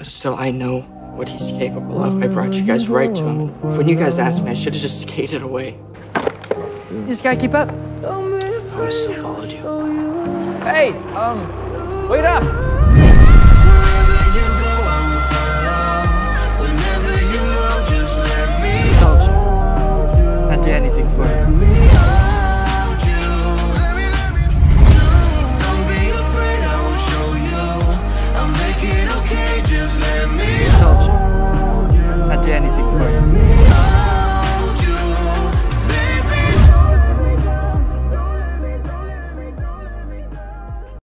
But still, I know what he's capable of. I brought you guys right to him. When you guys asked me, I should have just skated away. You just gotta keep up. I would have still followed you. Hey, um, wait up. just